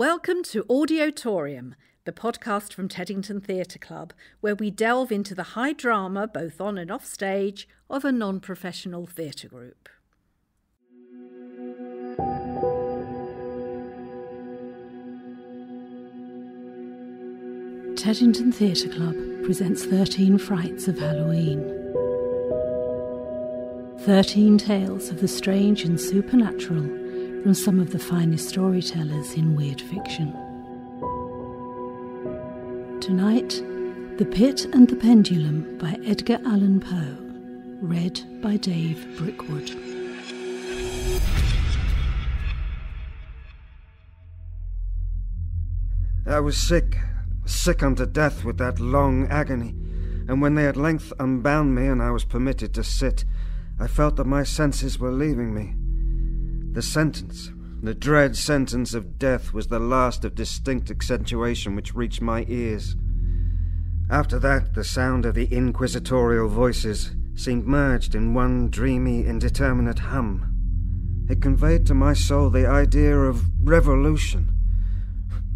Welcome to Audiotorium, the podcast from Teddington Theatre Club, where we delve into the high drama, both on and off stage, of a non professional theatre group. Teddington Theatre Club presents 13 Frights of Halloween. 13 tales of the strange and supernatural from some of the finest storytellers in weird fiction. Tonight, The Pit and the Pendulum by Edgar Allan Poe, read by Dave Brickwood. I was sick, sick unto death with that long agony, and when they at length unbound me and I was permitted to sit, I felt that my senses were leaving me. The sentence, the dread sentence of death, was the last of distinct accentuation which reached my ears. After that, the sound of the inquisitorial voices seemed merged in one dreamy, indeterminate hum. It conveyed to my soul the idea of revolution,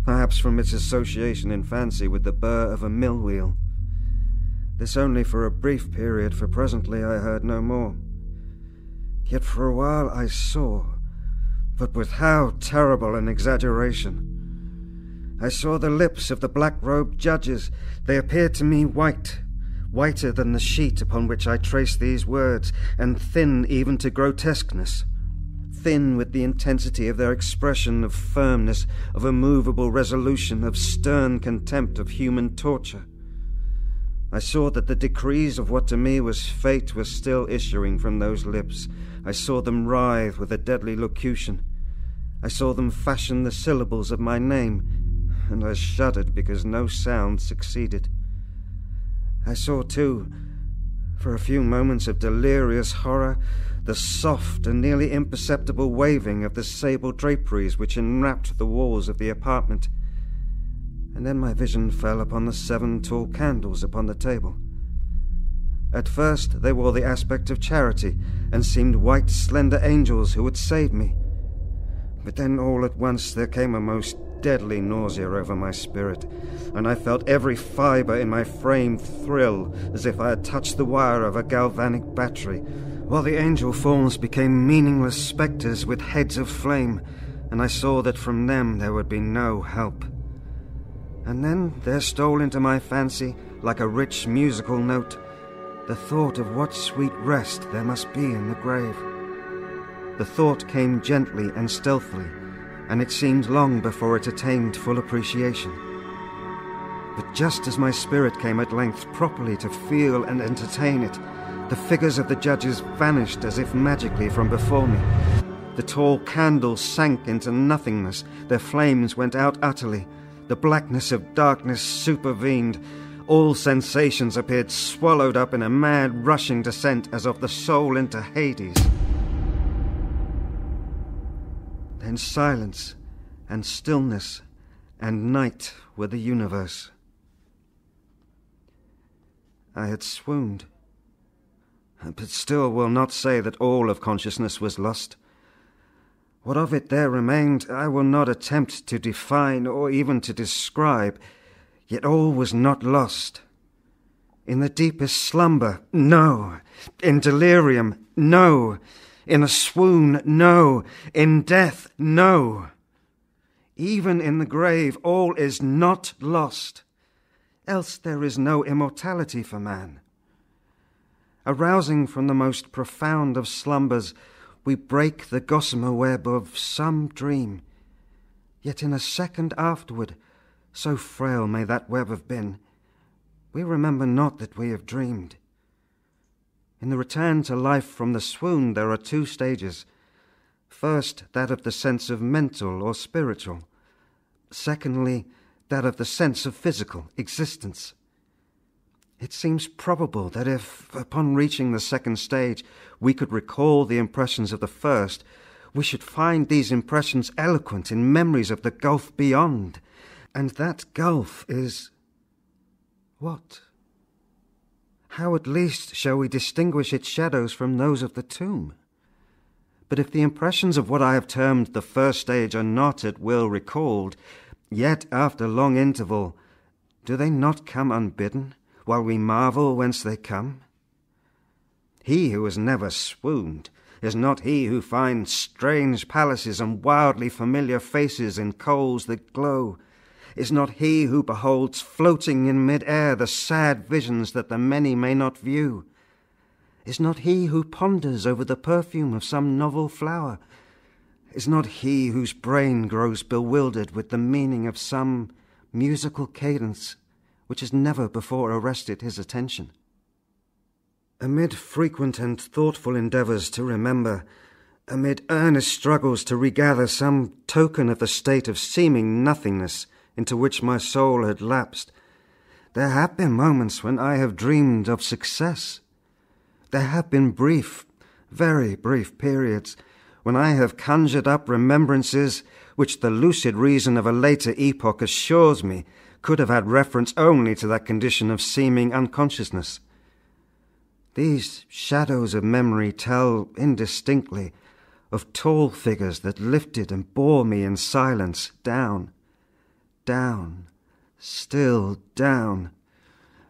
perhaps from its association in fancy with the burr of a mill wheel. This only for a brief period, for presently I heard no more. Yet for a while I saw, but with how terrible an exaggeration. I saw the lips of the black robed judges. They appeared to me white, whiter than the sheet upon which I traced these words, and thin even to grotesqueness. Thin with the intensity of their expression of firmness, of immovable resolution, of stern contempt of human torture. I saw that the decrees of what to me was fate were still issuing from those lips. I saw them writhe with a deadly locution. I saw them fashion the syllables of my name, and I shuddered because no sound succeeded. I saw, too, for a few moments of delirious horror, the soft and nearly imperceptible waving of the sable draperies which enwrapped the walls of the apartment. And then my vision fell upon the seven tall candles upon the table. At first they wore the aspect of charity, and seemed white, slender angels who would save me. But then all at once there came a most deadly nausea over my spirit, and I felt every fibre in my frame thrill as if I had touched the wire of a galvanic battery, while the angel forms became meaningless spectres with heads of flame, and I saw that from them there would be no help. And then there stole into my fancy, like a rich musical note, the thought of what sweet rest there must be in the grave. The thought came gently and stealthily, and it seemed long before it attained full appreciation. But just as my spirit came at length properly to feel and entertain it, the figures of the judges vanished as if magically from before me. The tall candles sank into nothingness, their flames went out utterly, the blackness of darkness supervened, all sensations appeared swallowed up in a mad rushing descent as of the soul into Hades. Then silence and stillness and night were the universe. I had swooned, but still will not say that all of consciousness was lost. What of it there remained, I will not attempt to define or even to describe, yet all was not lost. In the deepest slumber, no. In delirium, no. In a swoon, no. In death, no. Even in the grave, all is not lost. Else there is no immortality for man. Arousing from the most profound of slumbers, we break the gossamer web of some dream. Yet in a second afterward, so frail may that web have been, we remember not that we have dreamed. In the return to life from the swoon, there are two stages. First, that of the sense of mental or spiritual. Secondly, that of the sense of physical existence. It seems probable that if, upon reaching the second stage, we could recall the impressions of the first, we should find these impressions eloquent in memories of the gulf beyond. And that gulf is. what? How at least shall we distinguish its shadows from those of the tomb? But if the impressions of what I have termed the first stage are not at will recalled, yet after long interval, do they not come unbidden, while we marvel whence they come? He who has never swooned is not he who finds strange palaces and wildly familiar faces in coals that glow, is not he who beholds floating in mid-air the sad visions that the many may not view, is not he who ponders over the perfume of some novel flower, is not he whose brain grows bewildered with the meaning of some musical cadence which has never before arrested his attention. Amid frequent and thoughtful endeavours to remember, amid earnest struggles to regather some token of the state of seeming nothingness into which my soul had lapsed, there have been moments when I have dreamed of success. There have been brief, very brief periods when I have conjured up remembrances which the lucid reason of a later epoch assures me could have had reference only to that condition of seeming unconsciousness. These shadows of memory tell indistinctly of tall figures that lifted and bore me in silence down, down, still down,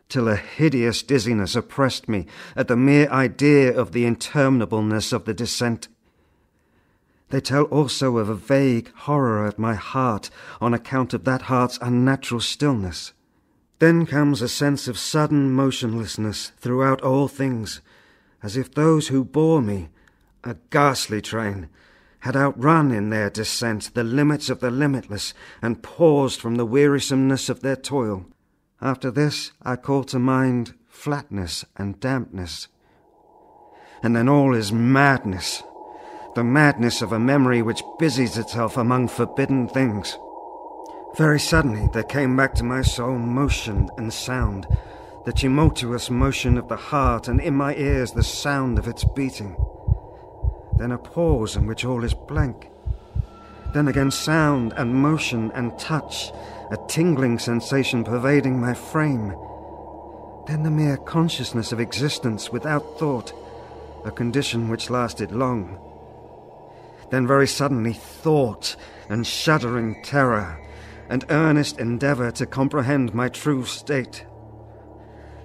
till a hideous dizziness oppressed me at the mere idea of the interminableness of the descent. They tell also of a vague horror at my heart on account of that heart's unnatural stillness. Then comes a sense of sudden motionlessness throughout all things, as if those who bore me, a ghastly train, had outrun in their descent the limits of the limitless and paused from the wearisomeness of their toil. After this, I call to mind flatness and dampness. And then all is madness, the madness of a memory which busies itself among forbidden things. Very suddenly there came back to my soul motion and sound, the tumultuous motion of the heart, and in my ears the sound of its beating. Then a pause in which all is blank. Then again sound and motion and touch, a tingling sensation pervading my frame. Then the mere consciousness of existence without thought, a condition which lasted long. Then very suddenly thought and shuddering terror and earnest endeavour to comprehend my true state.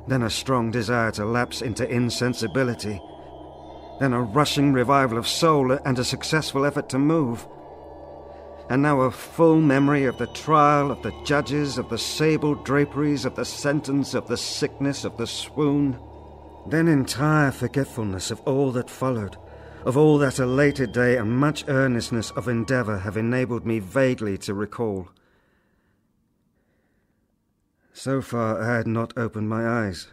Then a strong desire to lapse into insensibility. Then a rushing revival of soul and a successful effort to move. And now a full memory of the trial, of the judges, of the sable draperies, of the sentence, of the sickness, of the swoon. Then entire forgetfulness of all that followed, of all that a later day and much earnestness of endeavour have enabled me vaguely to recall. So far I had not opened my eyes.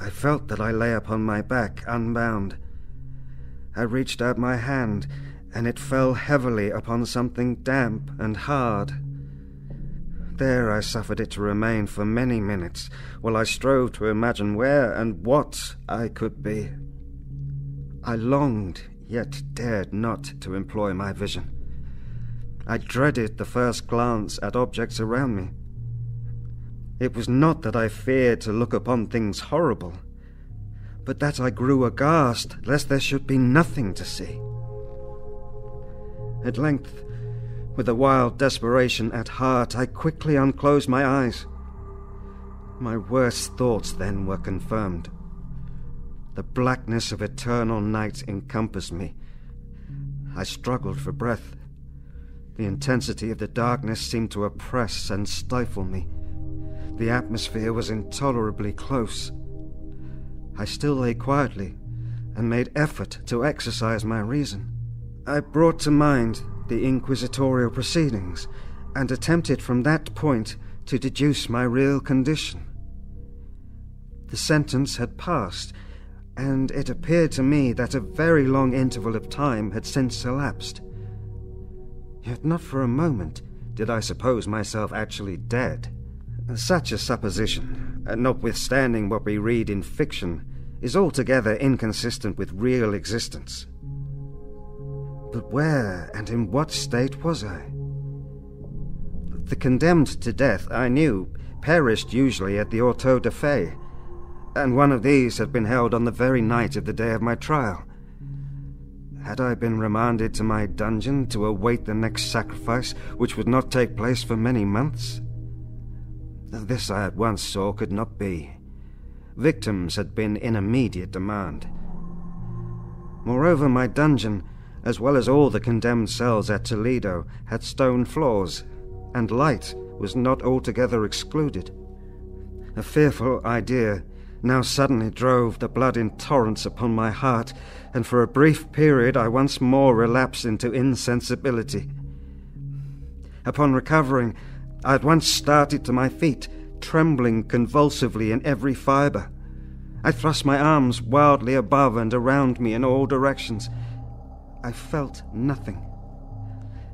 I felt that I lay upon my back, unbound. I reached out my hand, and it fell heavily upon something damp and hard. There I suffered it to remain for many minutes, while I strove to imagine where and what I could be. I longed, yet dared not to employ my vision. I dreaded the first glance at objects around me. It was not that I feared to look upon things horrible, but that I grew aghast lest there should be nothing to see. At length, with a wild desperation at heart, I quickly unclosed my eyes. My worst thoughts then were confirmed. The blackness of eternal night encompassed me. I struggled for breath. The intensity of the darkness seemed to oppress and stifle me. The atmosphere was intolerably close. I still lay quietly and made effort to exercise my reason. I brought to mind the inquisitorial proceedings and attempted from that point to deduce my real condition. The sentence had passed, and it appeared to me that a very long interval of time had since elapsed. Yet not for a moment did I suppose myself actually dead. Such a supposition, uh, notwithstanding what we read in fiction, is altogether inconsistent with real existence. But where and in what state was I? The condemned to death, I knew, perished usually at the auto da fe, and one of these had been held on the very night of the day of my trial. Had I been remanded to my dungeon to await the next sacrifice, which would not take place for many months? This I at once saw could not be. Victims had been in immediate demand. Moreover, my dungeon, as well as all the condemned cells at Toledo, had stone floors, and light was not altogether excluded. A fearful idea now suddenly drove the blood in torrents upon my heart, and for a brief period I once more relapsed into insensibility. Upon recovering, I at once started to my feet, trembling convulsively in every fibre. I thrust my arms wildly above and around me in all directions. I felt nothing,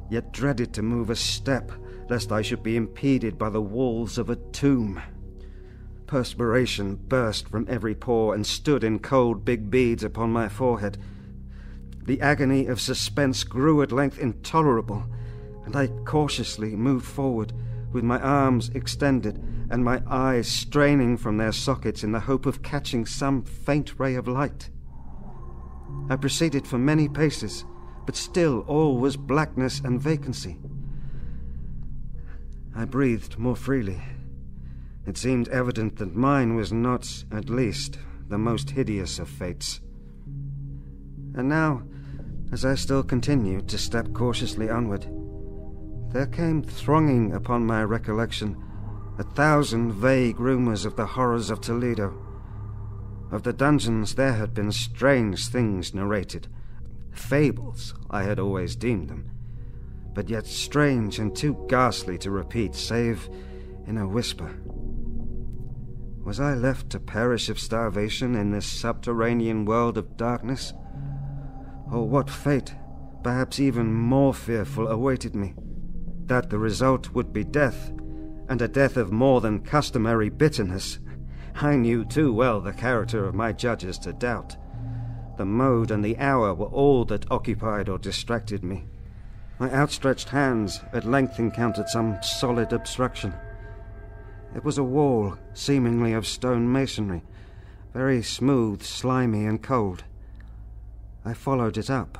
yet dreaded to move a step, lest I should be impeded by the walls of a tomb. Perspiration burst from every pore and stood in cold big beads upon my forehead. The agony of suspense grew at length intolerable, and I cautiously moved forward, with my arms extended and my eyes straining from their sockets in the hope of catching some faint ray of light. I proceeded for many paces, but still all was blackness and vacancy. I breathed more freely. It seemed evident that mine was not, at least, the most hideous of fates. And now, as I still continued to step cautiously onward, there came thronging upon my recollection a thousand vague rumors of the horrors of Toledo. Of the dungeons there had been strange things narrated. Fables, I had always deemed them, but yet strange and too ghastly to repeat, save in a whisper. Was I left to perish of starvation in this subterranean world of darkness? Or what fate, perhaps even more fearful, awaited me? That the result would be death, and a death of more than customary bitterness. I knew too well the character of my judges to doubt. The mode and the hour were all that occupied or distracted me. My outstretched hands at length encountered some solid obstruction. It was a wall, seemingly of stone masonry, very smooth, slimy, and cold. I followed it up,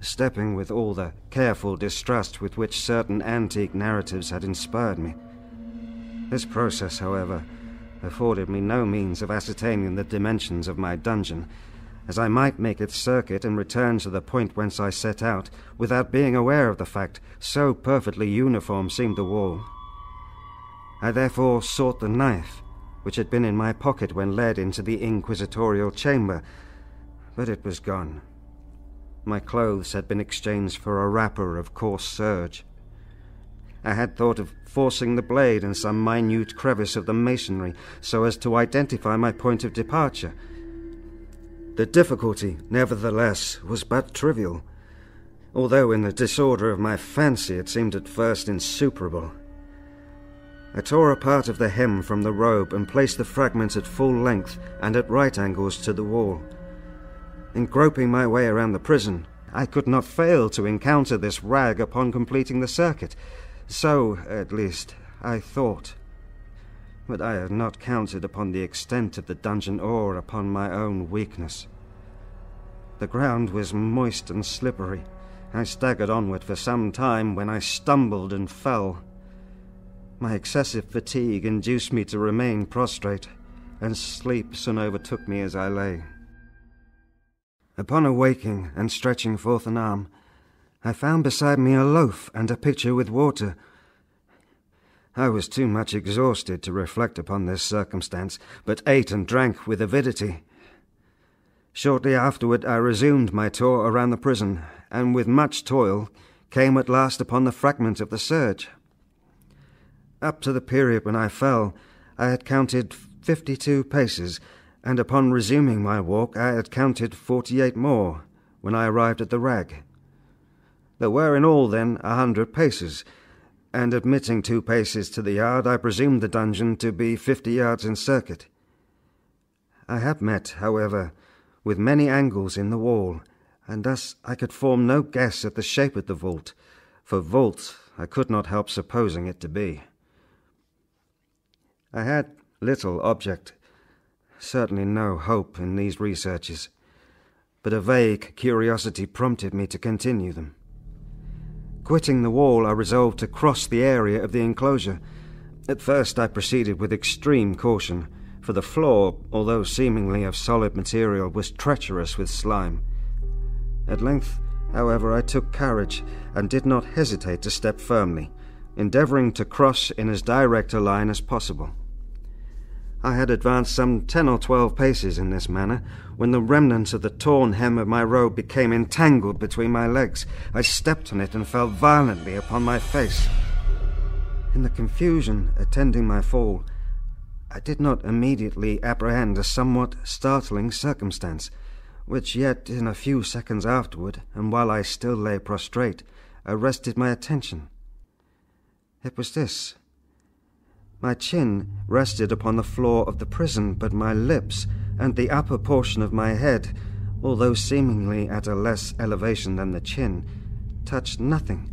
stepping with all the careful distrust with which certain antique narratives had inspired me. This process, however, afforded me no means of ascertaining the dimensions of my dungeon, as I might make its circuit and return to the point whence I set out without being aware of the fact, so perfectly uniform seemed the wall. I therefore sought the knife, which had been in my pocket when led into the inquisitorial chamber, but it was gone. My clothes had been exchanged for a wrapper of coarse serge. I had thought of forcing the blade in some minute crevice of the masonry so as to identify my point of departure. The difficulty, nevertheless, was but trivial, although in the disorder of my fancy it seemed at first insuperable. I tore a part of the hem from the robe and placed the fragments at full length and at right angles to the wall. In groping my way around the prison, I could not fail to encounter this rag upon completing the circuit. So, at least, I thought. But I had not counted upon the extent of the dungeon or upon my own weakness. The ground was moist and slippery. I staggered onward for some time when I stumbled and fell. My excessive fatigue induced me to remain prostrate, and sleep soon overtook me as I lay. Upon awaking and stretching forth an arm, I found beside me a loaf and a pitcher with water. I was too much exhausted to reflect upon this circumstance, but ate and drank with avidity. Shortly afterward, I resumed my tour around the prison, and with much toil came at last upon the fragment of the serge. Up to the period when I fell, I had counted fifty two paces, and upon resuming my walk, I had counted forty eight more when I arrived at the rag. There were in all, then, a hundred paces, and admitting two paces to the yard, I presumed the dungeon to be fifty yards in circuit. I had met, however, with many angles in the wall, and thus I could form no guess at the shape of the vault, for vault I could not help supposing it to be. I had little object, certainly no hope in these researches. but a vague curiosity prompted me to continue them. Quitting the wall, I resolved to cross the area of the enclosure. At first, I proceeded with extreme caution, for the floor, although seemingly of solid material, was treacherous with slime. At length, however, I took courage and did not hesitate to step firmly, endeavouring to cross in as direct a line as possible. I had advanced some ten or twelve paces in this manner when the remnants of the torn hem of my robe became entangled between my legs. I stepped on it and fell violently upon my face. In the confusion attending my fall, I did not immediately apprehend a somewhat startling circumstance, which yet in a few seconds afterward, and while I still lay prostrate, arrested my attention. It was this. My chin rested upon the floor of the prison, but my lips and the upper portion of my head, although seemingly at a less elevation than the chin, touched nothing.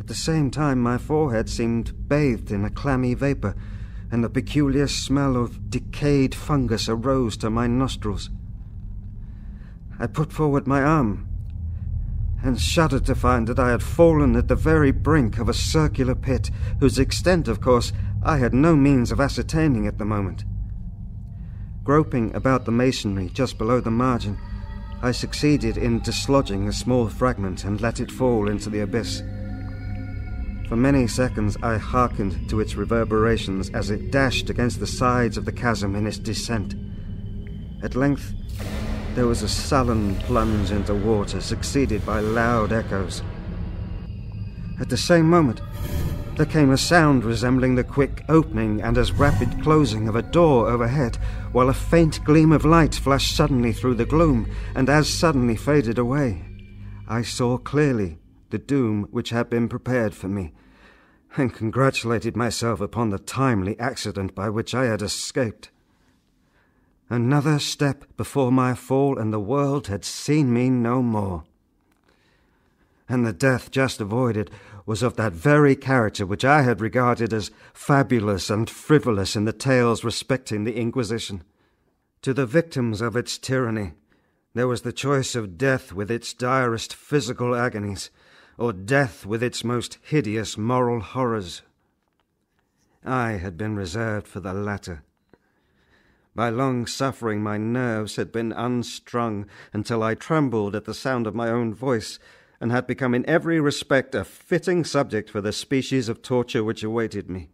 At the same time, my forehead seemed bathed in a clammy vapor, and a peculiar smell of decayed fungus arose to my nostrils. I put forward my arm and shuddered to find that I had fallen at the very brink of a circular pit, whose extent, of course, I had no means of ascertaining at the moment. Groping about the masonry just below the margin, I succeeded in dislodging a small fragment and let it fall into the abyss. For many seconds I hearkened to its reverberations as it dashed against the sides of the chasm in its descent. At length, there was a sullen plunge into water, succeeded by loud echoes. At the same moment, there came a sound resembling the quick opening and as rapid closing of a door overhead, while a faint gleam of light flashed suddenly through the gloom and as suddenly faded away. I saw clearly the doom which had been prepared for me, and congratulated myself upon the timely accident by which I had escaped. Another step before my fall, and the world had seen me no more. And the death just avoided was of that very character which I had regarded as fabulous and frivolous in the tales respecting the Inquisition. To the victims of its tyranny, there was the choice of death with its direst physical agonies, or death with its most hideous moral horrors. I had been reserved for the latter. By long suffering, my nerves had been unstrung until I trembled at the sound of my own voice, and had become in every respect a fitting subject for the species of torture which awaited me.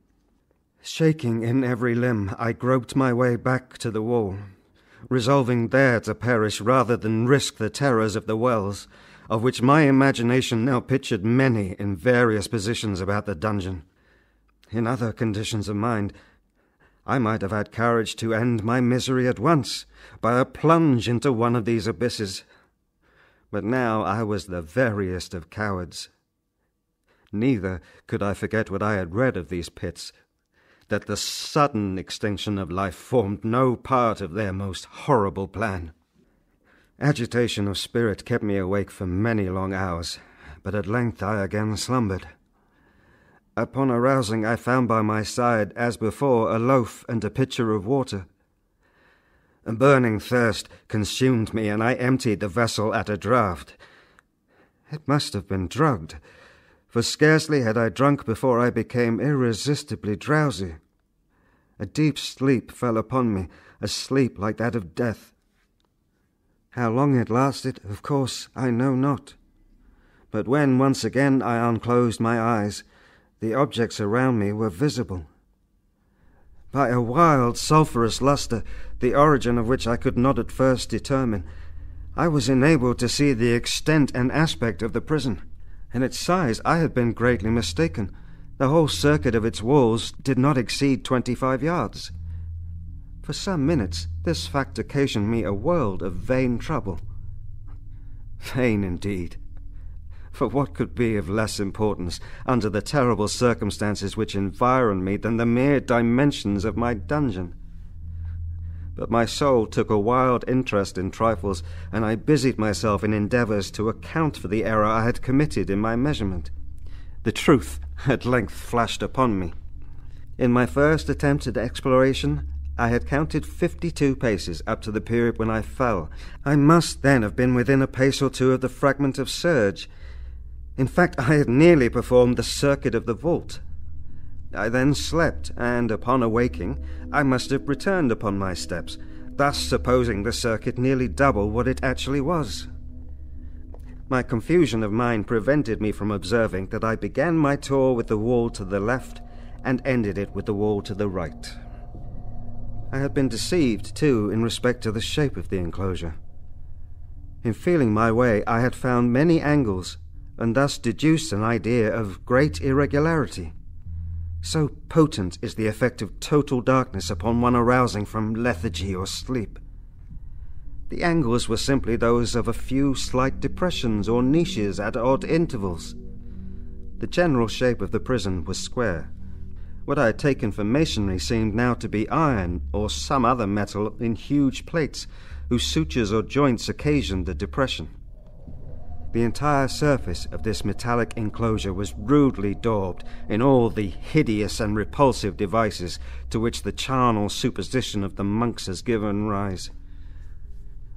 Shaking in every limb, I groped my way back to the wall, resolving there to perish rather than risk the terrors of the wells, of which my imagination now pictured many in various positions about the dungeon. In other conditions of mind, I might have had courage to end my misery at once by a plunge into one of these abysses. But now I was the veriest of cowards. Neither could I forget what I had read of these pits, that the sudden extinction of life formed no part of their most horrible plan. Agitation of spirit kept me awake for many long hours, but at length I again slumbered. Upon arousing, I found by my side, as before, a loaf and a pitcher of water. A burning thirst consumed me, and I emptied the vessel at a draught. It must have been drugged, for scarcely had I drunk before I became irresistibly drowsy. A deep sleep fell upon me, a sleep like that of death. How long it lasted, of course, I know not. But when once again I unclosed my eyes, the objects around me were visible. By a wild sulphurous lustre, the origin of which I could not at first determine, I was enabled to see the extent and aspect of the prison. In its size I had been greatly mistaken. The whole circuit of its walls did not exceed twenty-five yards. For some minutes this fact occasioned me a world of vain trouble. Vain indeed for what could be of less importance under the terrible circumstances which environed me than the mere dimensions of my dungeon? But my soul took a wild interest in trifles, and I busied myself in endeavours to account for the error I had committed in my measurement. The truth at length flashed upon me. In my first attempt at exploration, I had counted fifty-two paces up to the period when I fell. I must then have been within a pace or two of the fragment of serge. In fact, I had nearly performed the circuit of the vault. I then slept, and upon awaking, I must have returned upon my steps, thus supposing the circuit nearly double what it actually was. My confusion of mind prevented me from observing that I began my tour with the wall to the left and ended it with the wall to the right. I had been deceived, too, in respect to the shape of the enclosure. In feeling my way, I had found many angles, and thus deduce an idea of great irregularity. So potent is the effect of total darkness upon one arousing from lethargy or sleep. The angles were simply those of a few slight depressions or niches at odd intervals. The general shape of the prison was square. What I had taken for masonry seemed now to be iron or some other metal in huge plates, whose sutures or joints occasioned the depression. The entire surface of this metallic enclosure was rudely daubed in all the hideous and repulsive devices to which the charnel superstition of the monks has given rise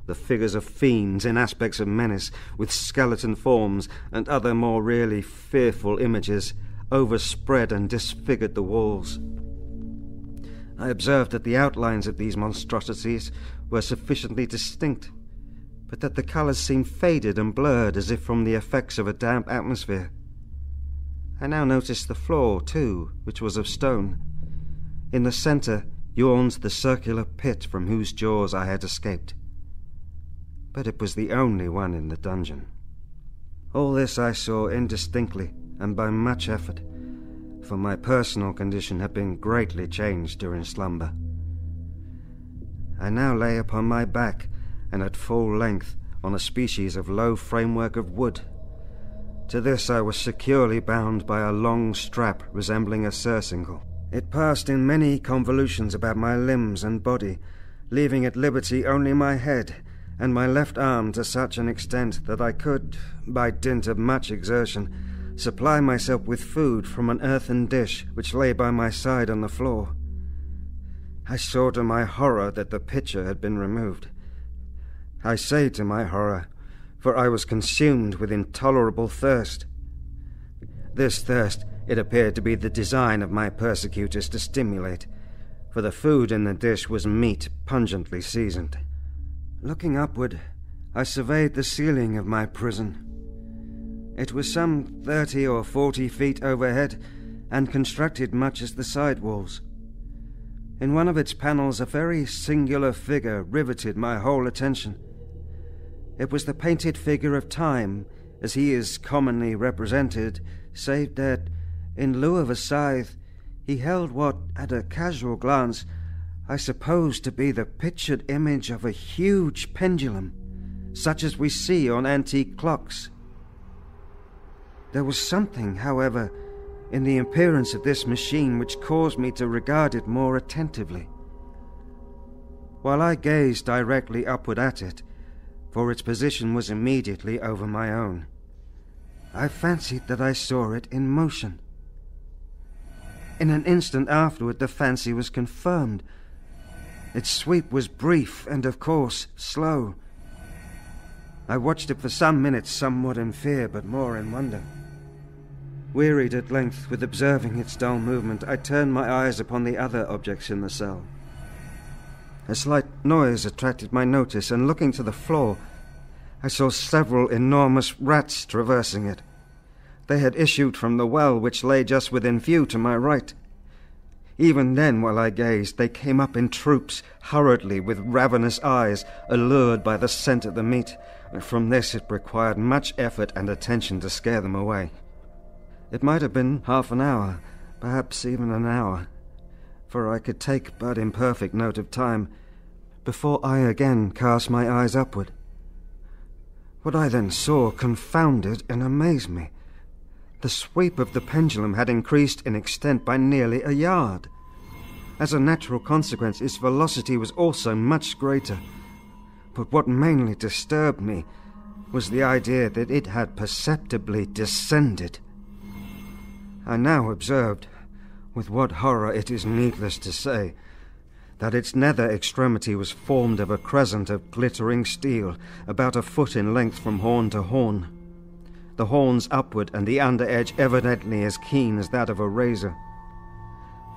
the figures of fiends in aspects of menace, with skeleton forms and other more really fearful images, overspread and disfigured the walls. I observed that the outlines of these monstrosities were sufficiently distinct, but that the colours seemed faded and blurred as if from the effects of a damp atmosphere. I now noticed the floor, too, which was of stone. In the centre yawned the circular pit from whose jaws I had escaped but it was the only one in the dungeon. All this I saw indistinctly and by much effort, for my personal condition had been greatly changed during slumber. I now lay upon my back and at full length on a species of low framework of wood. To this I was securely bound by a long strap resembling a surcingle. It passed in many convolutions about my limbs and body, leaving at liberty only my head and my left arm to such an extent that I could, by dint of much exertion, supply myself with food from an earthen dish which lay by my side on the floor. I saw to my horror that the pitcher had been removed. I say to my horror, for I was consumed with intolerable thirst. This thirst it appeared to be the design of my persecutors to stimulate, for the food in the dish was meat pungently seasoned. Looking upward, I surveyed the ceiling of my prison. It was some thirty or forty feet overhead and constructed much as the side walls. In one of its panels, a very singular figure riveted my whole attention. It was the painted figure of Time, as he is commonly represented, save that, in lieu of a scythe, he held what, at a casual glance, I suppose to be the pictured image of a huge pendulum, such as we see on antique clocks. There was something, however, in the appearance of this machine which caused me to regard it more attentively. While I gazed directly upward at it, for its position was immediately over my own, I fancied that I saw it in motion. In an instant afterward, the fancy was confirmed its sweep was brief and, of course, slow. I watched it for some minutes, somewhat in fear, but more in wonder. Wearied at length with observing its dull movement, I turned my eyes upon the other objects in the cell. A slight noise attracted my notice, and looking to the floor, I saw several enormous rats traversing it. They had issued from the well which lay just within view to my right. Even then, while I gazed, they came up in troops, hurriedly, with ravenous eyes, allured by the scent of the meat. And from this it required much effort and attention to scare them away. It might have been half an hour, perhaps even an hour, for I could take but imperfect note of time, before I again cast my eyes upward. What I then saw confounded and amazed me. The sweep of the pendulum had increased in extent by nearly a yard. As a natural consequence, its velocity was also much greater. But what mainly disturbed me was the idea that it had perceptibly descended. I now observed, with what horror it is needless to say, that its nether extremity was formed of a crescent of glittering steel, about a foot in length from horn to horn. The horns upward, and the under edge evidently as keen as that of a razor.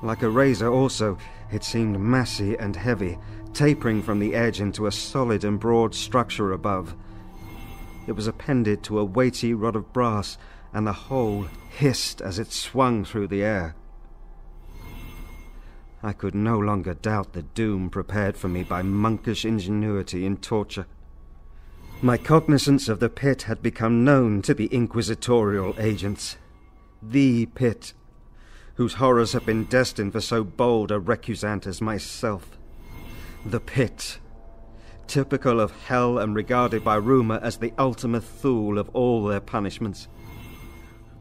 Like a razor, also, it seemed massy and heavy, tapering from the edge into a solid and broad structure above. It was appended to a weighty rod of brass, and the whole hissed as it swung through the air. I could no longer doubt the doom prepared for me by monkish ingenuity in torture. My cognizance of the pit had become known to the inquisitorial agents. The pit, whose horrors had been destined for so bold a recusant as myself. The pit, typical of hell and regarded by rumour as the ultimate Thule of all their punishments.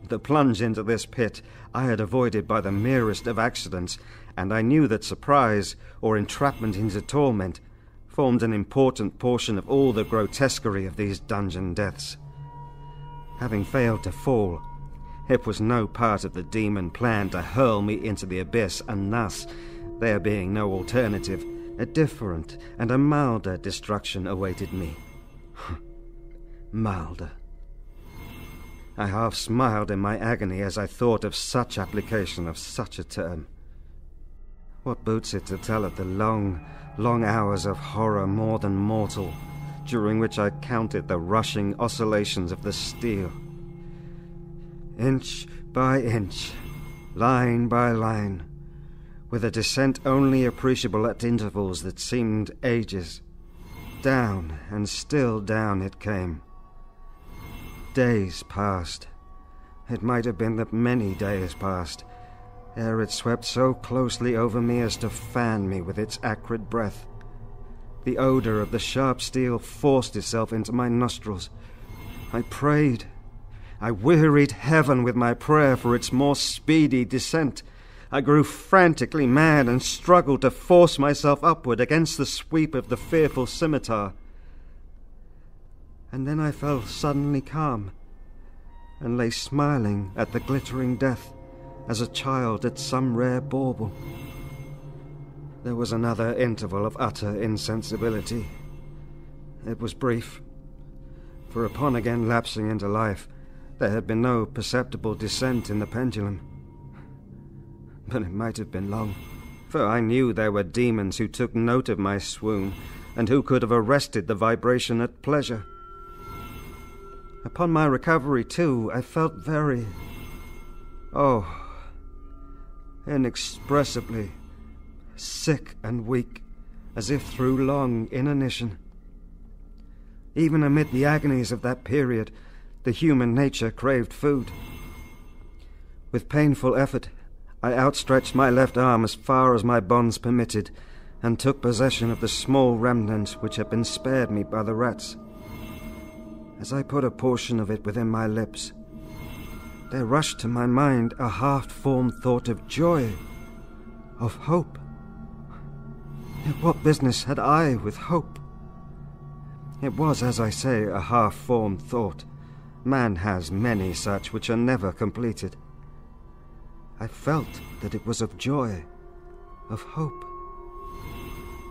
The plunge into this pit I had avoided by the merest of accidents, and I knew that surprise, or entrapment into torment, formed an important portion of all the grotesquerie of these dungeon deaths. Having failed to fall, it was no part of the demon plan to hurl me into the abyss, and thus, there being no alternative, a different and a milder destruction awaited me. milder. I half smiled in my agony as I thought of such application of such a term. What boots it to tell of the long, long hours of horror more than mortal, during which I counted the rushing oscillations of the steel. Inch by inch, line by line, with a descent only appreciable at intervals that seemed ages. Down and still down it came Days passed. It might have been that many days passed, ere it swept so closely over me as to fan me with its acrid breath. The odor of the sharp steel forced itself into my nostrils. I prayed. I wearied heaven with my prayer for its more speedy descent. I grew frantically mad and struggled to force myself upward against the sweep of the fearful scimitar and then I fell suddenly calm, and lay smiling at the glittering death as a child at some rare bauble. There was another interval of utter insensibility. It was brief, for upon again lapsing into life, there had been no perceptible descent in the pendulum. But it might have been long, for I knew there were demons who took note of my swoon, and who could have arrested the vibration at pleasure. Upon my recovery, too, I felt very. Oh, inexpressibly sick and weak, as if through long inanition. Even amid the agonies of that period, the human nature craved food. With painful effort, I outstretched my left arm as far as my bonds permitted and took possession of the small remnant which had been spared me by the rats. As I put a portion of it within my lips, there rushed to my mind a half formed thought of joy, of hope. Yet what business had I with hope? It was, as I say, a half formed thought. Man has many such which are never completed. I felt that it was of joy, of hope.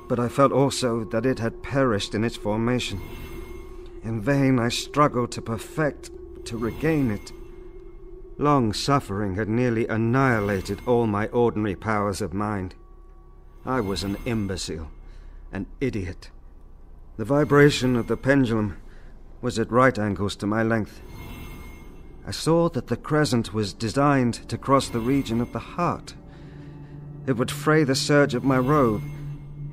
But I felt also that it had perished in its formation in vain I struggled to perfect, to regain it. Long suffering had nearly annihilated all my ordinary powers of mind. I was an imbecile, an idiot. The vibration of the pendulum was at right angles to my length. I saw that the crescent was designed to cross the region of the heart. It would fray the serge of my robe.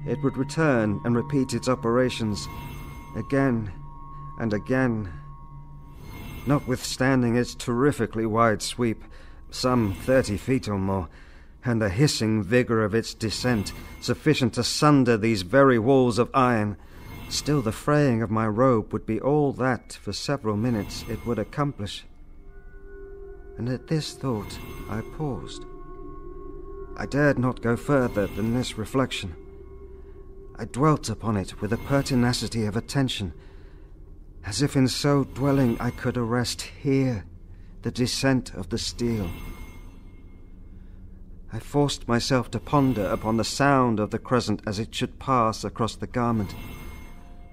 It would return and repeat its operations again and again. Notwithstanding its terrifically wide sweep, some thirty feet or more, and the hissing vigor of its descent, sufficient to sunder these very walls of iron, still the fraying of my robe would be all that, for several minutes, it would accomplish. And at this thought I paused. I dared not go further than this reflection. I dwelt upon it with a pertinacity of attention as if in so dwelling I could arrest here the descent of the steel. I forced myself to ponder upon the sound of the crescent as it should pass across the garment,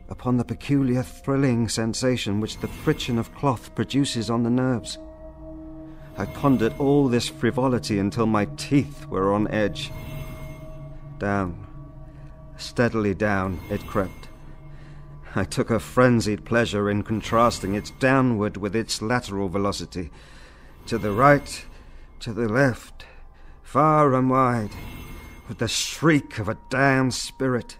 upon the peculiar thrilling sensation which the friction of cloth produces on the nerves. I pondered all this frivolity until my teeth were on edge. Down, steadily down, it crept. I took a frenzied pleasure in contrasting its downward with its lateral velocity, to the right, to the left, far and wide, with the shriek of a damned spirit.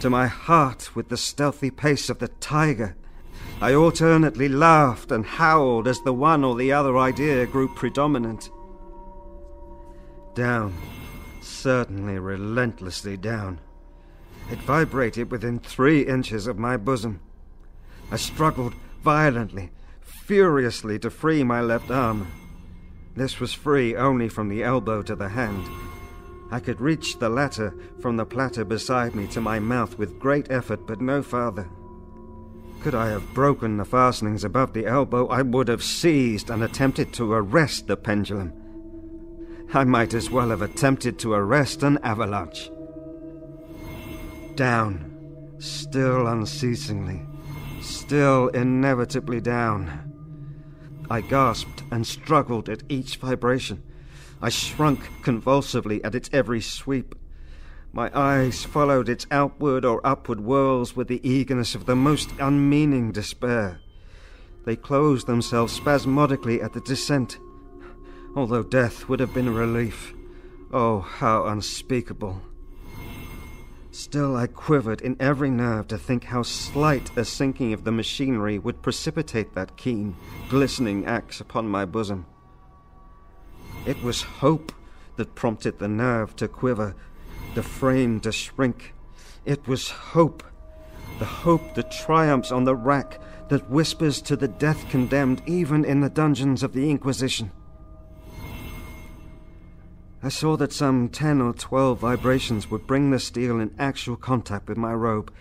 To my heart, with the stealthy pace of the tiger. I alternately laughed and howled as the one or the other idea grew predominant. Down, certainly relentlessly down. It vibrated within three inches of my bosom. I struggled violently, furiously to free my left arm. This was free only from the elbow to the hand. I could reach the latter from the platter beside me to my mouth with great effort, but no farther. Could I have broken the fastenings above the elbow, I would have seized and attempted to arrest the pendulum. I might as well have attempted to arrest an avalanche. Down, still unceasingly, still inevitably down. I gasped and struggled at each vibration. I shrunk convulsively at its every sweep. My eyes followed its outward or upward whirls with the eagerness of the most unmeaning despair. They closed themselves spasmodically at the descent. Although death would have been a relief, oh, how unspeakable! Still, I quivered in every nerve to think how slight a sinking of the machinery would precipitate that keen, glistening axe upon my bosom. It was hope that prompted the nerve to quiver, the frame to shrink. It was hope, the hope that triumphs on the rack, that whispers to the death condemned even in the dungeons of the Inquisition. I saw that some ten or twelve vibrations would bring the steel in actual contact with my robe,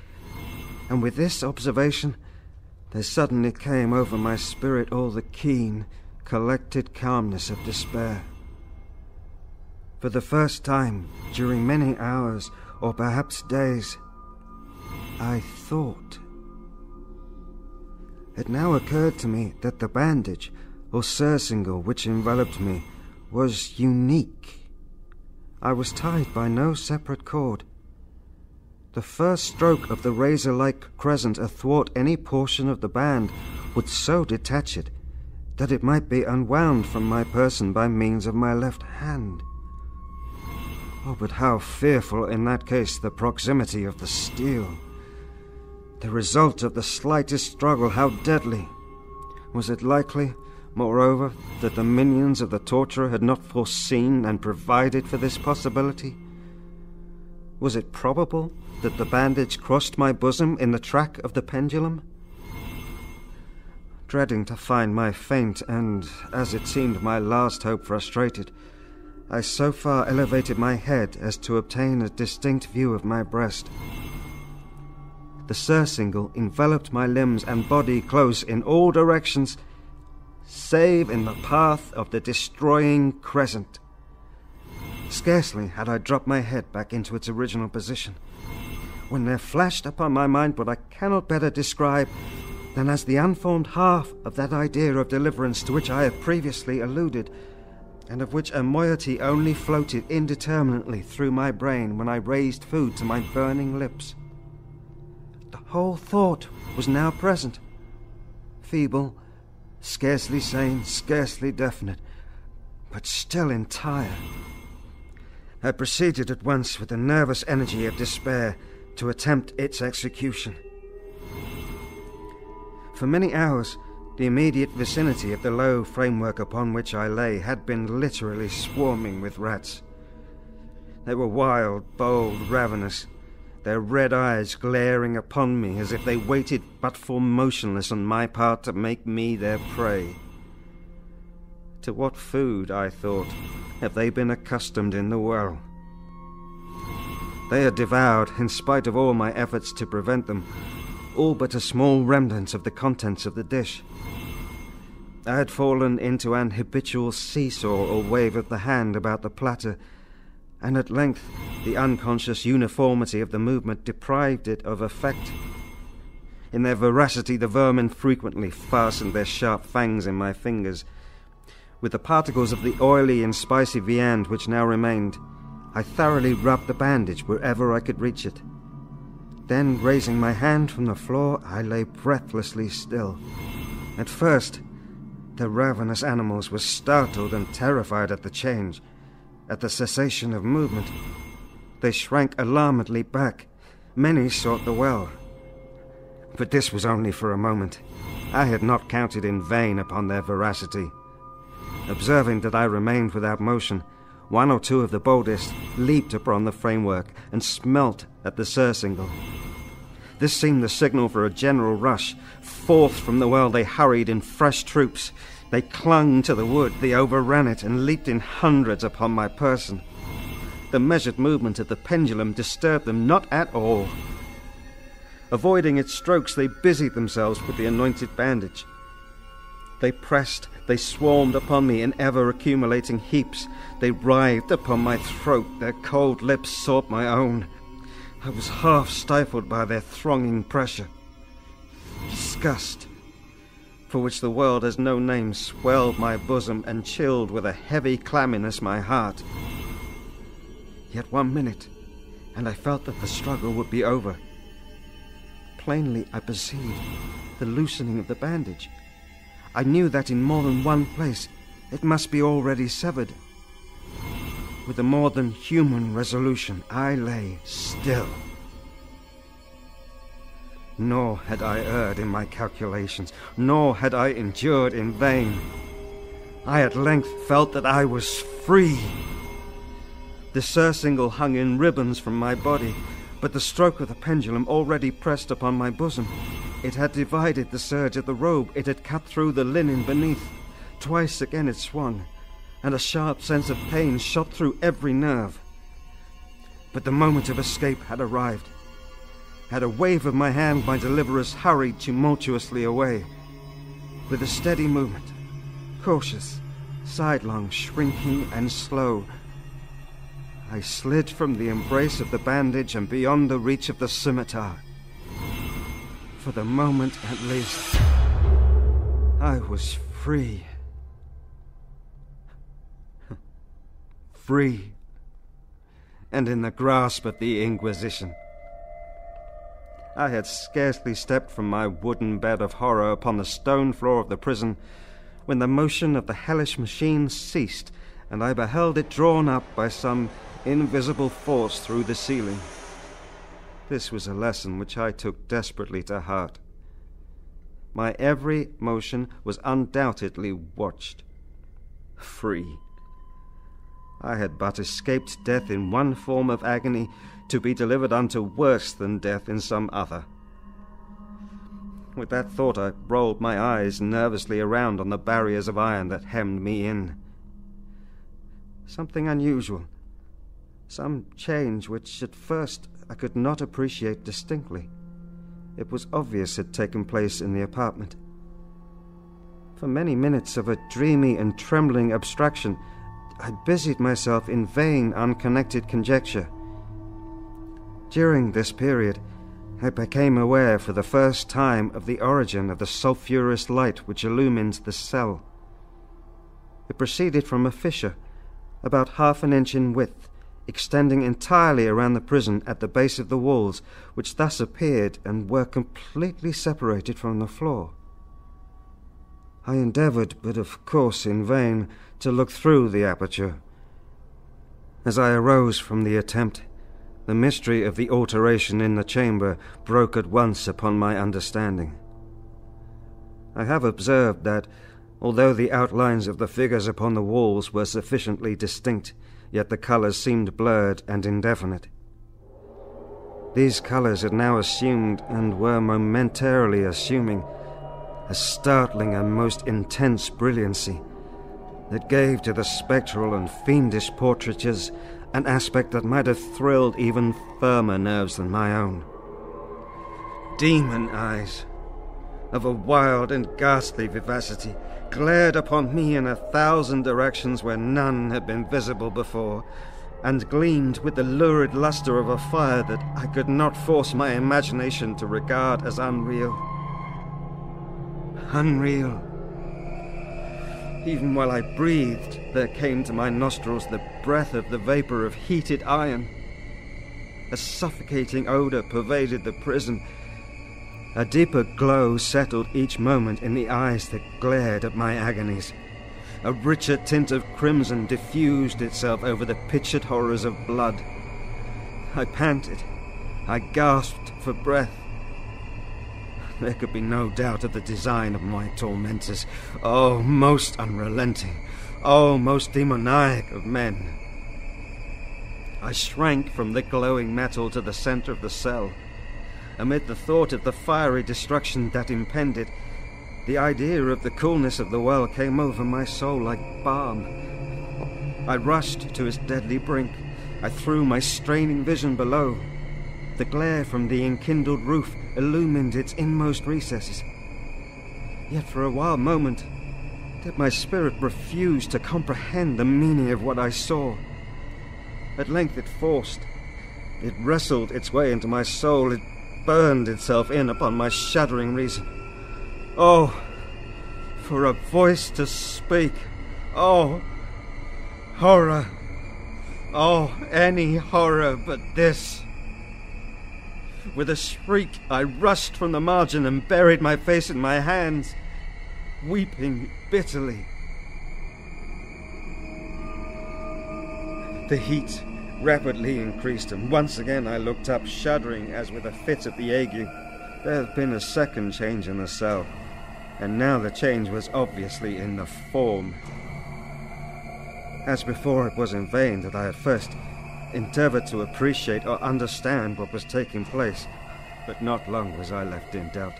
and with this observation, there suddenly came over my spirit all the keen, collected calmness of despair. For the first time, during many hours, or perhaps days, I thought. It now occurred to me that the bandage, or surcingle, which enveloped me, was unique. I was tied by no separate cord. The first stroke of the razor like crescent athwart any portion of the band would so detach it that it might be unwound from my person by means of my left hand. Oh, but how fearful in that case the proximity of the steel! The result of the slightest struggle, how deadly! Was it likely Moreover, that the minions of the torturer had not foreseen and provided for this possibility? Was it probable that the bandage crossed my bosom in the track of the pendulum? Dreading to find my faint and, as it seemed, my last hope frustrated, I so far elevated my head as to obtain a distinct view of my breast. The surcingle enveloped my limbs and body close in all directions save in the path of the destroying crescent. Scarcely had I dropped my head back into its original position when there flashed upon my mind what I cannot better describe than as the unformed half of that idea of deliverance to which I have previously alluded, and of which a moiety only floated indeterminately through my brain when I raised food to my burning lips. The whole thought was now present, feeble scarcely sane, scarcely definite, but still entire. I proceeded at once with the nervous energy of despair to attempt its execution. For many hours, the immediate vicinity of the low framework upon which I lay had been literally swarming with rats. They were wild, bold, ravenous, their red eyes glaring upon me as if they waited but for motionless on my part to make me their prey. To what food, I thought, have they been accustomed in the well? They had devoured, in spite of all my efforts to prevent them, all but a small remnant of the contents of the dish. I had fallen into an habitual seesaw or wave of the hand about the platter, and at length the unconscious uniformity of the movement deprived it of effect. In their voracity, the vermin frequently fastened their sharp fangs in my fingers. With the particles of the oily and spicy viand which now remained, I thoroughly rubbed the bandage wherever I could reach it. Then, raising my hand from the floor, I lay breathlessly still. At first, the ravenous animals were startled and terrified at the change, at the cessation of movement. They shrank alarmedly back. Many sought the well. But this was only for a moment. I had not counted in vain upon their voracity. Observing that I remained without motion, one or two of the boldest leaped upon the framework and smelt at the surcingle. This seemed the signal for a general rush. Forth from the well they hurried in fresh troops. They clung to the wood, they overran it, and leaped in hundreds upon my person. The measured movement of the pendulum disturbed them not at all. Avoiding its strokes, they busied themselves with the anointed bandage. They pressed, they swarmed upon me in ever accumulating heaps. They writhed upon my throat, their cold lips sought my own. I was half stifled by their thronging pressure. Disgust, for which the world has no name, swelled my bosom and chilled with a heavy clamminess my heart. Yet one minute, and I felt that the struggle would be over. Plainly I perceived the loosening of the bandage. I knew that in more than one place it must be already severed. With a more than human resolution, I lay still. Nor had I erred in my calculations, nor had I endured in vain. I at length felt that I was free. The surcingle hung in ribbons from my body, but the stroke of the pendulum already pressed upon my bosom. It had divided the serge of the robe, it had cut through the linen beneath. Twice again it swung, and a sharp sense of pain shot through every nerve. But the moment of escape had arrived. At a wave of my hand, my deliverers hurried tumultuously away. With a steady movement, cautious, sidelong, shrinking, and slow, I slid from the embrace of the bandage and beyond the reach of the scimitar. For the moment, at least, I was free. free. And in the grasp of the Inquisition. I had scarcely stepped from my wooden bed of horror upon the stone floor of the prison when the motion of the hellish machine ceased, and I beheld it drawn up by some invisible force through the ceiling. This was a lesson which I took desperately to heart. My every motion was undoubtedly watched. Free. I had but escaped death in one form of agony to be delivered unto worse than death in some other. With that thought, I rolled my eyes nervously around on the barriers of iron that hemmed me in. Something unusual, some change which at first I could not appreciate distinctly. It was obvious had taken place in the apartment. For many minutes of a dreamy and trembling abstraction, I busied myself in vain, unconnected conjecture. During this period, I became aware for the first time of the origin of the sulphurous light which illumined the cell. It proceeded from a fissure, about half an inch in width, extending entirely around the prison at the base of the walls, which thus appeared and were completely separated from the floor. I endeavored, but of course in vain, to look through the aperture. As I arose from the attempt, the mystery of the alteration in the chamber broke at once upon my understanding. I have observed that, although the outlines of the figures upon the walls were sufficiently distinct, yet the colours seemed blurred and indefinite. These colours had now assumed, and were momentarily assuming, a startling and most intense brilliancy that gave to the spectral and fiendish portraitures an aspect that might have thrilled even firmer nerves than my own. Demon eyes, of a wild and ghastly vivacity, glared upon me in a thousand directions where none had been visible before, and gleamed with the lurid luster of a fire that I could not force my imagination to regard as unreal. Unreal. Even while I breathed, there came to my nostrils the breath of the vapor of heated iron. A suffocating odor pervaded the prison. A deeper glow settled each moment in the eyes that glared at my agonies. A richer tint of crimson diffused itself over the pictured horrors of blood. I panted. I gasped for breath. There could be no doubt of the design of my tormentors. Oh, most unrelenting. Oh, most demoniac of men. I shrank from the glowing metal to the center of the cell. Amid the thought of the fiery destruction that impended, the idea of the coolness of the well came over my soul like balm. I rushed to its deadly brink. I threw my straining vision below. The glare from the enkindled roof illumined its inmost recesses. Yet for a wild moment did my spirit refuse to comprehend the meaning of what I saw. At length it forced. It wrestled its way into my soul. It burned itself in upon my shuddering reason. Oh, for a voice to speak. Oh, horror. Oh, any horror but this. With a shriek, I rushed from the margin and buried my face in my hands, weeping bitterly. The heat rapidly increased, and once again I looked up, shuddering as with a fit of the ague. There had been a second change in the cell, and now the change was obviously in the form. As before, it was in vain that I at first endeavored to appreciate or understand what was taking place, but not long was I left in doubt.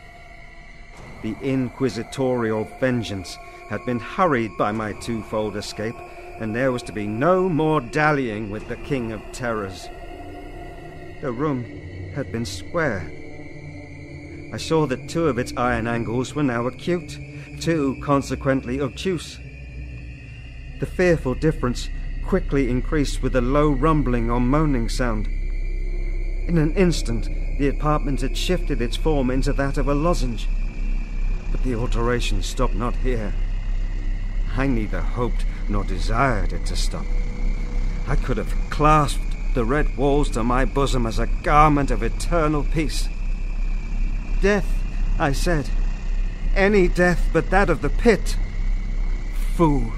The inquisitorial vengeance had been hurried by my twofold escape, and there was to be no more dallying with the King of Terrors. The room had been square. I saw that two of its iron angles were now acute, two consequently obtuse. The fearful difference quickly increased with a low rumbling or moaning sound. In an instant, the apartment had shifted its form into that of a lozenge. But the alteration stopped not here. I neither hoped nor desired it to stop. I could have clasped the red walls to my bosom as a garment of eternal peace. Death, I said. Any death but that of the pit. Fool.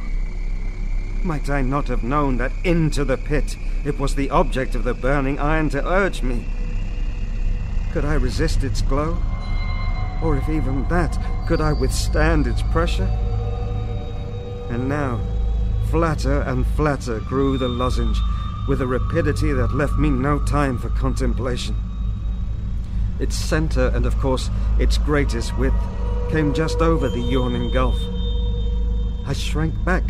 Might I not have known that into the pit it was the object of the burning iron to urge me? Could I resist its glow? Or if even that, could I withstand its pressure? And now, flatter and flatter grew the lozenge, with a rapidity that left me no time for contemplation. Its center, and of course its greatest width, came just over the yawning gulf. I shrank back,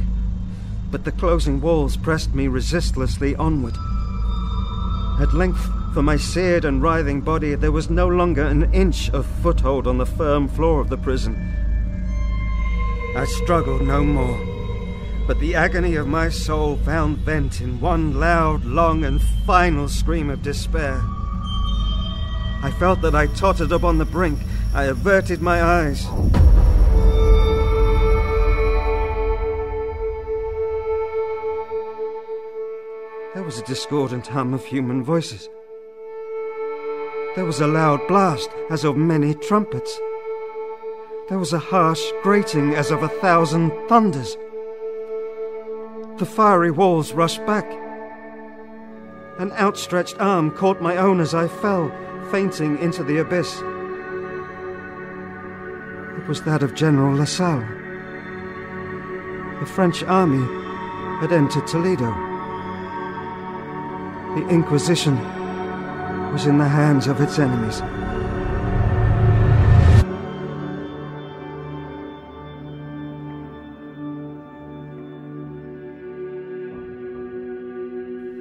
but the closing walls pressed me resistlessly onward. At length, for my seared and writhing body, there was no longer an inch of foothold on the firm floor of the prison. I struggled no more, but the agony of my soul found vent in one loud, long, and final scream of despair. I felt that I tottered upon the brink. I averted my eyes. Was a discordant hum of human voices. There was a loud blast as of many trumpets. There was a harsh grating as of a thousand thunders. The fiery walls rushed back. An outstretched arm caught my own as I fell, fainting into the abyss. It was that of General Lasalle. The French army had entered Toledo. The Inquisition was in the hands of its enemies.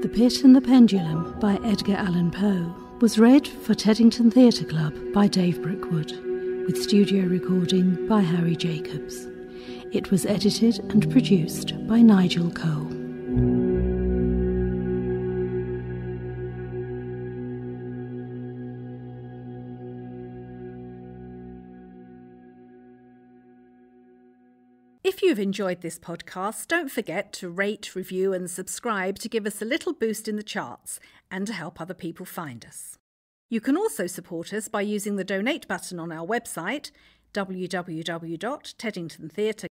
The Pit and the Pendulum by Edgar Allan Poe was read for Teddington Theatre Club by Dave Brickwood, with studio recording by Harry Jacobs. It was edited and produced by Nigel Cole. You've enjoyed this podcast, don't forget to rate, review, and subscribe to give us a little boost in the charts and to help other people find us. You can also support us by using the donate button on our website, www.teddingtontheatre